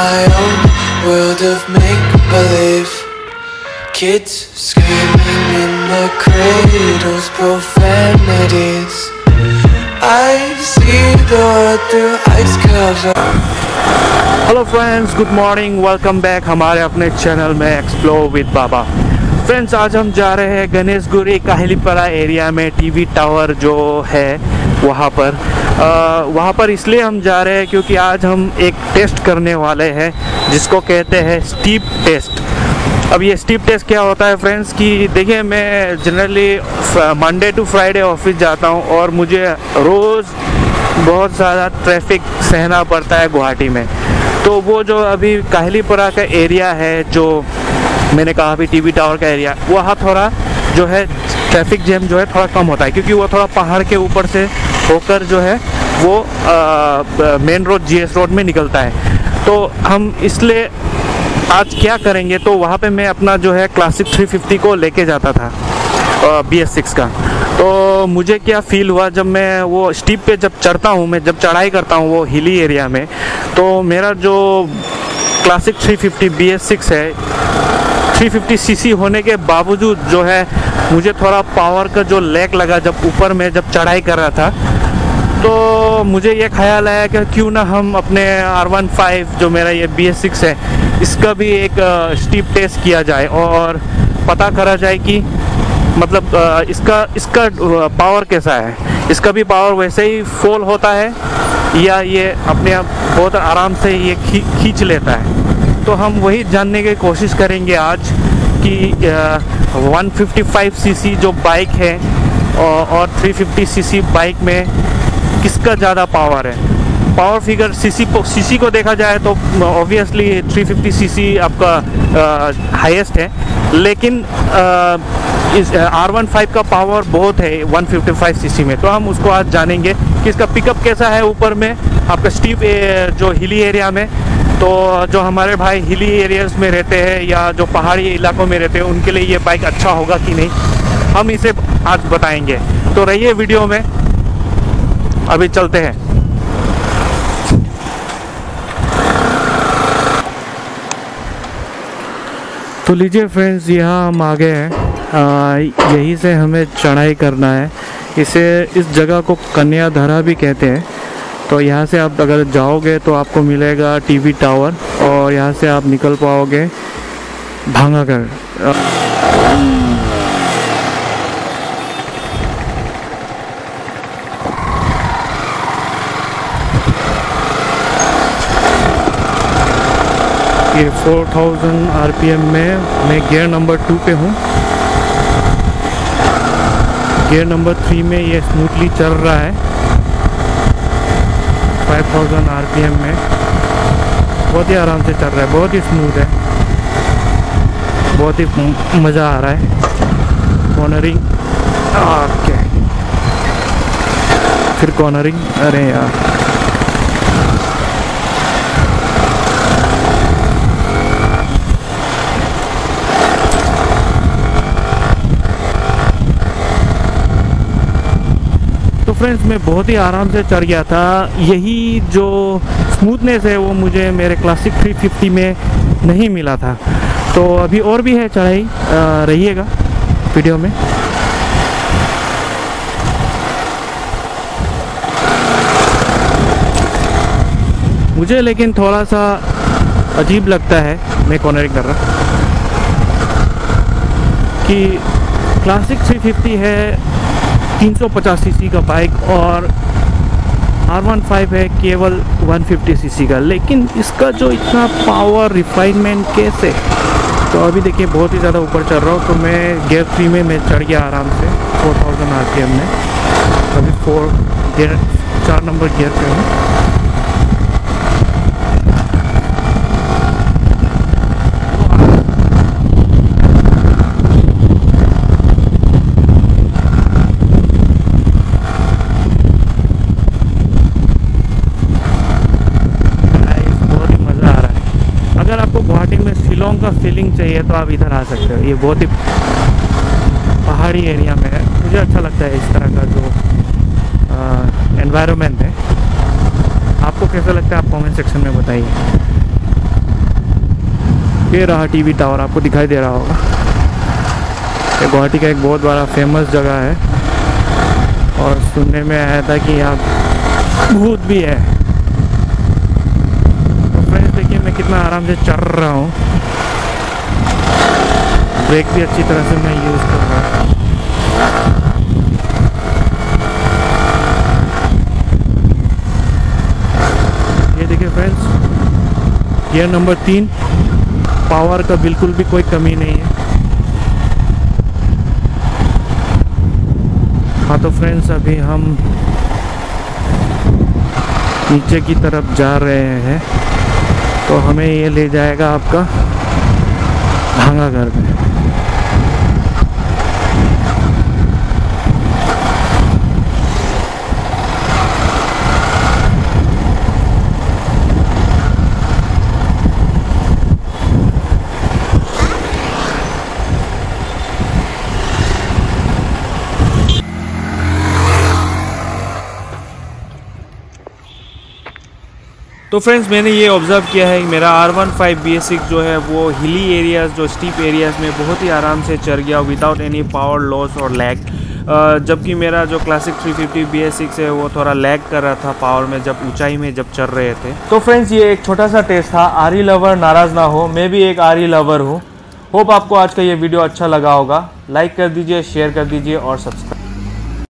my own world of make believe. Kids screaming in the cradles, profanities. I see the world through ice cover. Hello friends good morning welcome back हमारे अपने channel में explore with Baba friends आज हम जा रहे हैं Ganeshguri Kahilipara area में TV tower जो है वहाँ पर। वहाँ पर इसलिए हम जा रहे हैं क्योंकि आज हम एक टेस्ट करने वाले हैं, जिसको कहते हैं स्टीप टेस्ट। अब ये स्टीप टेस्ट क्या होता है फ्रेंड्स कि देखिए, मैं generally Monday to Friday office जाता हूँ और मुझे रोज़ बहुत ज़्यादा ट्रैफ़िक सहना पड़ता है गुवाहाटी में। तो वो जो अभी काहलीपुरा का एरिया है, जो मैंने कहा अभी टीवी टावर का एरिया वहाँ थोड़ा जो है ट्रैफ़िक जैम जो है थोड़ा कम होता है, क्योंकि वो थोड़ा पहाड़ के ऊपर से होकर जो है वो मेन रोड, जीएस रोड में निकलता है। तो हम इसलिए आज क्या करेंगे तो वहाँ पे मैं अपना जो है क्लासिक 350 को लेके जाता था बी एस सिक्स का। तो मुझे क्या फील हुआ जब मैं वो स्टीप पे जब चढ़ता हूँ, मैं जब चढ़ाई करता हूँ वो हिली एरिया में तो मेरा जो क्लासिक 350 बी एस सिक्स है 350 सीसी होने के बावजूद जो है, मुझे थोड़ा पावर का जो लैक लगा जब ऊपर में जब चढ़ाई कर रहा था तो मुझे ये ख्याल आया कि क्यों ना हम अपने आर वन फाइव जो मेरा ये बी एस सिक्स है, इसका भी एक स्टीप टेस्ट किया जाए और पता करा जाए कि मतलब इसका इसका पावर कैसा है। इसका भी पावर वैसे ही फॉल होता है या ये अपने आप बहुत आराम से ये खींच लेता है। तो हम वही जानने की कोशिश करेंगे आज कि 155 सीसी जो बाइक है और, 350 सीसी बाइक में किसका ज़्यादा पावर है? पावर फिगर सीसी सीसी को देखा जाए तो ऑब्वियसली 350 सीसी आपका हाईएस्ट है। लेकिन अ, इस आर वन फाइव का पावर बहुत है 155 सीसी में। तो हम उसको आज जानेंगे कि इसका पिकअप कैसा है ऊपर में आपका स्टीप जो हिली एरिया में तो जो हमारे भाई हिली एरियाज़ में रहते हैं या जो पहाड़ी इलाकों में रहते हैं, उनके लिए ये बाइक अच्छा होगा कि नहीं? हम इसे आज बताएँगे। तो रहिए वीडियो में। अभी चलते हैं। तो लीजिए फ्रेंड्स यहाँ हम आ गए हैं यहीं से हमें चढ़ाई करना है। इसे इस जगह को कन्याधारा भी कहते हैं। तो यहाँ से आप अगर जाओगे तो आपको मिलेगा टीवी टावर और यहाँ से आप निकल पाओगे भांगागढ़ ये 4000 आरपीएम में मैं गियर नंबर टू पे हूँ। गियर नंबर थ्री में ये स्मूथली चल रहा है। 5000 आरपीएम में। बहुत ही आराम से चल रहा है, बहुत ही स्मूथ है। बहुत ही मज़ा आ रहा है। कॉर्नरिंग ओके फिर कॉर्नरिंग अरे यार। तो फ्रेंड्स मैं बहुत ही आराम से चढ़ गया था। यही जो स्मूथनेस है, वो मुझे मेरे क्लासिक 350 में नहीं मिला था। तो अभी और भी है चढ़ाई। रहिएगा वीडियो में। मुझे लेकिन थोड़ा सा अजीब लगता है, मैं कॉर्नरिंग कर रहा कि क्लासिक 350 है 350 सीसी का बाइक और R15 है, केवल 150 सीसी का। लेकिन इसका जो इतना पावर रिफाइनमेंट कैसे तो अभी देखिए बहुत ही ज़्यादा ऊपर चढ़ रहा हूँ तो मैं गेयर फ्री में मैं चढ़ गया आराम से 4000 आरपीएम में। अभी फोर गेयर चार नंबर गेयर पे हूँ Guys, बहुत ही मज़ा आ रहा है अगर आपको गुवाहाटी में का फीलिंग चाहिए तो आप इधर आ सकते हो। ये बहुत ही पहाड़ी एरिया में है। मुझे अच्छा लगता है इस तरह का जो एनवायरनमेंट है। आपको कैसा लगता है आप कमेंट सेक्शन में बताइए। ये रहा टीवी टावर आपको दिखाई दे रहा होगा। ये गुवाहाटी का एक बहुत बड़ा फ़ेमस जगह है। और सुनने में आया था कि यहाँ भूत भी है। तो फ्रेंड्स देखिए, मैं कितना आराम से चढ़ रहा हूँ। ब्रेक भी अच्छी तरह से मैं यूज़ कर रहा हूँ। ये देखिए फ्रेंड्स गियर नंबर तीन पावर का बिल्कुल भी कोई कमी नहीं है। हाँ तो फ्रेंड्स अभी हम नीचे की तरफ़ जा रहे हैं तो हमें ये ले जाएगा आपका भांगा घर में। तो फ्रेंड्स मैंने ये ऑब्ज़र्व किया है कि मेरा आर वन फाइव बी जो है, वो हिली एरियाज़ जो स्टीप एरियाज़ में बहुत ही आराम से चढ़ गया विदाउट एनी पावर लॉस और लैग जबकि मेरा जो classic 350 fifty B S six है, वो थोड़ा लैग कर रहा था पावर में, जब ऊंचाई में जब चल रहे थे। तो फ्रेंड्स ये एक छोटा सा टेस्ट था, आरी लवर नाराज़ ना हो। मैं भी एक आरी लवर हूँ। होप आपको आज का ये वीडियो अच्छा लगा होगा। लाइक कर दीजिए शेयर कर दीजिए और सब्सक्राइब